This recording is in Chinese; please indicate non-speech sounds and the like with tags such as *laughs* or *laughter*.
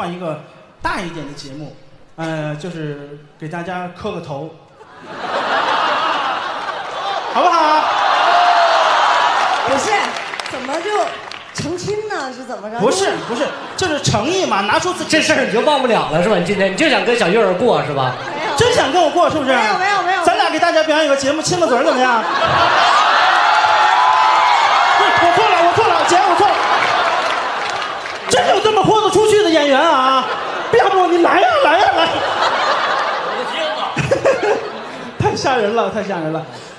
换一个大一点的节目，呃，就是给大家磕个头，*laughs* 好不好？不是，怎么就成亲呢？是怎么着？不是不是，就是诚意嘛，拿出自己这事儿你就忘不了了是吧？你今天你就想跟小月儿过是吧？没有，真想跟我过是不是？没有没有没有咱俩给大家表演一个节目，亲个嘴儿怎么样？*laughs* 不是，我错了，我错了，姐，我错了。真有这么豁得出去 *laughs* 太吓人了，太吓人了。